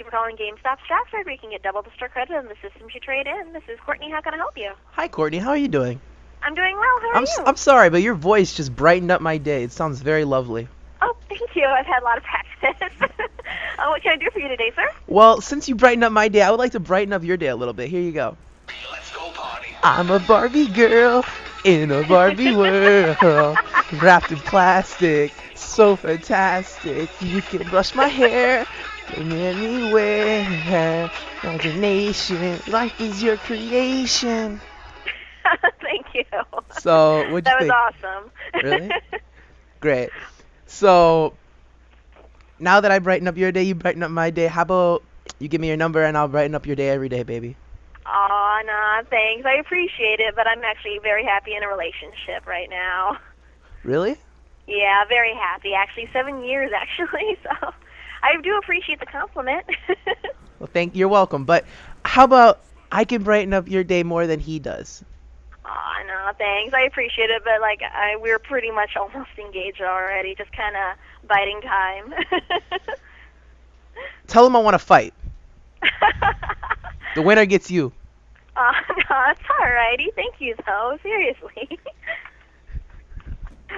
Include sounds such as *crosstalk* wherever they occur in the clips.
you for calling GameStop Stratford, We can get double the store credit on the systems you trade in. This is Courtney. How can I help you? Hi, Courtney. How are you doing? I'm doing well. How are I'm, you? s- I'm sorry, but your voice just brightened up my day. It sounds very lovely. Oh, thank you. I've had a lot of practice. *laughs* uh, what can I do for you today, sir? Well, since you brightened up my day, I would like to brighten up your day a little bit. Here you go. Let's go party. I'm a Barbie girl in a Barbie *laughs* world, wrapped in plastic, so fantastic. You can brush my hair from anywhere. Imagination, life is your creation. *laughs* thank you. So, what'd you that was think? awesome. Really? *laughs* Great. So, now that I brighten up your day, you brighten up my day. How about you give me your number and I'll brighten up your day every day, baby? Aw, nah, thanks. I appreciate it, but I'm actually very happy in a relationship right now. Really? Yeah, very happy. Actually, seven years, actually. *laughs* So, I do appreciate the compliment. *laughs* Well, thank you're welcome. But how about I can brighten up your day more than he does? Aw, no, thanks. I appreciate it, but like, I we're pretty much almost engaged already. Just kind of biding time. *laughs* Tell him I want to fight. *laughs* The winner gets you. Uh, no, it's alrighty. Thank you, though. Seriously.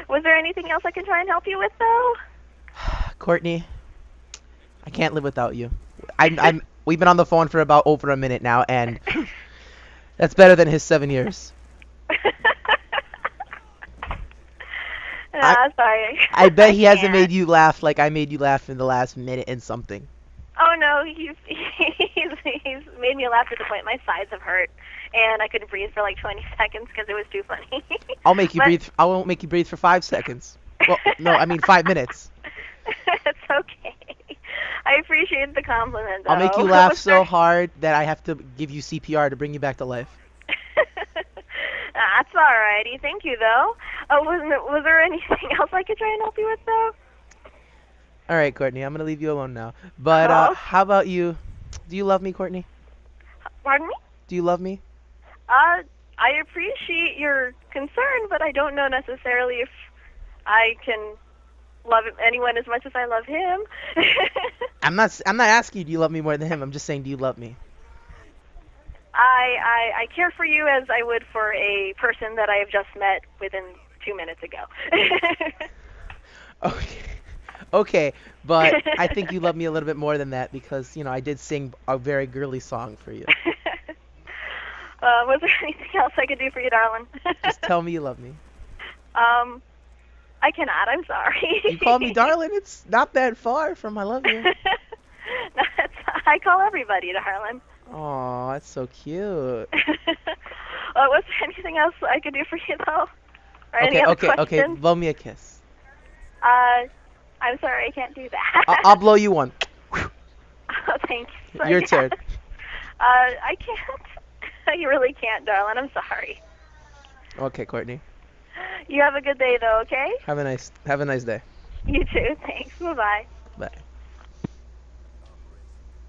Was there anything else I can try and help you with, though? *sighs* Courtney, I can't live without you. I'm, I'm. We've been on the phone for about over a minute now, and *coughs* that's better than his seven years. *laughs* Ah, sorry. I bet he hasn't can't. made you laugh like I made you laugh in the last minute and something. Oh no, he's *laughs* he's he's made me laugh to the point my sides have hurt, and I couldn't breathe for like 20 *laughs* seconds because it was too funny. I'll make you But- breathe. I won't make you breathe for five seconds. Well, no, I mean five minutes. it's okay. Appreciate the compliment. I'll make you *laughs* laugh so hard that I have to give you CPR to bring you back to life. *laughs* That's alrighty. Thank you, though. Uh, was was there anything *laughs* else I could try and help you with, though? All right, Courtney, I'm gonna leave you alone now. But Oh. uh, how about you? Do you love me, Courtney? Pardon me? Do you love me? Uh, I appreciate your concern, but I don't know necessarily if I can love anyone as much as I love him. I'm not. I'm not asking you. Do you love me more than him? I'm just saying, do you love me? I, I I care for you as I would for a person that I have just met within two minutes ago. *laughs* Okay. Okay, but I think you love *laughs* me a little bit more than that because you know I did sing a very girly song for you. *laughs* uh, was there anything else I could do for you, darling? Just tell me you love me. Um, I cannot. I'm sorry. You call me *laughs* darling. It's not that far from I love you. *laughs* That's, I call everybody darling. Aw, that's so cute. *laughs* uh, was there anything else I could do for you though? Or any Okay, okay, okay. questions? Blow me a kiss. Uh, I'm sorry, I can't do that. I- I'll blow you one. oh, thanks. Your turn. Uh, I can't. you really can't, darling. I'm sorry. Okay, Courtney. You have a good day, though. Okay. Have a nice. Have a nice day. You too. Thanks. Bye bye. Bye.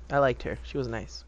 I liked her. She was nice.